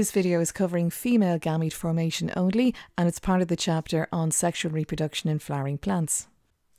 This video is covering female gamete formation only and it's part of the chapter on sexual reproduction in flowering plants.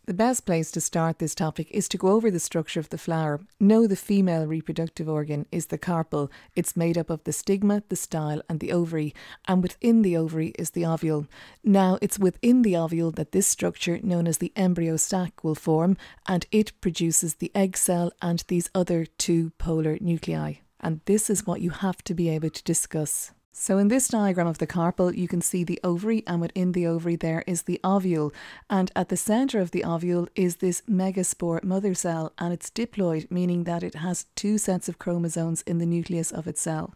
The best place to start this topic is to go over the structure of the flower. Know the female reproductive organ is the carpel. It's made up of the stigma, the style, and the ovary, and within the ovary is the ovule. Now, it's within the ovule that this structure, known as the embryo sac, will form, and it produces the egg cell and these other two polar nuclei. And this is what you have to be able to discuss. So in this diagram of the carpel, you can see the ovary and within the ovary there is the ovule. And at the centre of the ovule is this megaspore mother cell and it's diploid, meaning that it has two sets of chromosomes in the nucleus of its cell.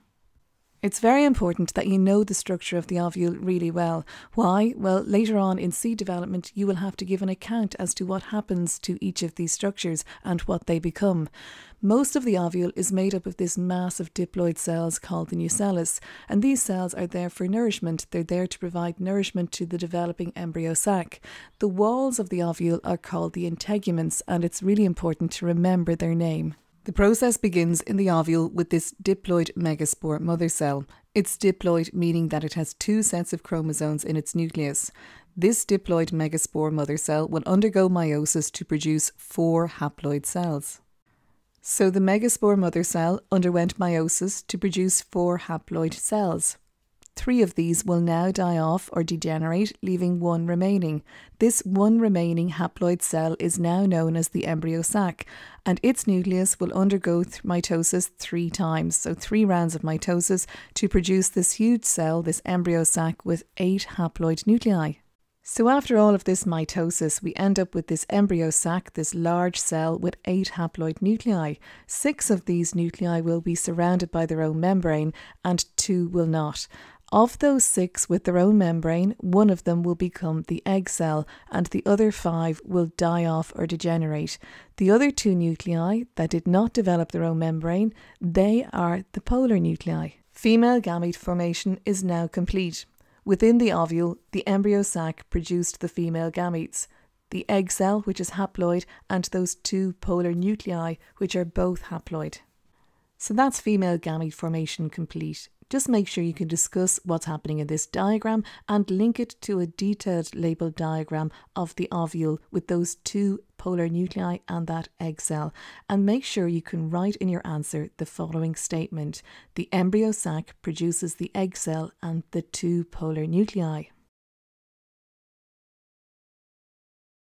It's very important that you know the structure of the ovule really well. Why? Well, later on in seed development, you will have to give an account as to what happens to each of these structures and what they become. Most of the ovule is made up of this mass of diploid cells called the nucellus, and these cells are there for nourishment. They're there to provide nourishment to the developing embryo sac. The walls of the ovule are called the integuments, and it's really important to remember their name. The process begins in the ovule with this diploid megaspore mother cell. It's diploid, meaning that it has two sets of chromosomes in its nucleus. This diploid megaspore mother cell will undergo meiosis to produce four haploid cells. So the megaspore mother cell underwent meiosis to produce four haploid cells. Three of these will now die off or degenerate, leaving one remaining. This one remaining haploid cell is now known as the embryo sac, and its nucleus will undergo th- mitosis three times, so three rounds of mitosis, to produce this huge cell, this embryo sac, with eight haploid nuclei. So, after all of this mitosis, we end up with this embryo sac, this large cell with eight haploid nuclei. Six of these nuclei will be surrounded by their own membrane, and two will not. Of those six with their own membrane, one of them will become the egg cell, and the other five will die off or degenerate. The other two nuclei that did not develop their own membrane, they are the polar nuclei. Female gamete formation is now complete. Within the ovule, the embryo sac produced the female gametes, the egg cell, which is haploid, and those two polar nuclei, which are both haploid. So that's female gamete formation complete. Just make sure you can discuss what's happening in this diagram and link it to a detailed labeled diagram of the ovule with those two polar nuclei and that egg cell. And make sure you can write in your answer the following statement The embryo sac produces the egg cell and the two polar nuclei.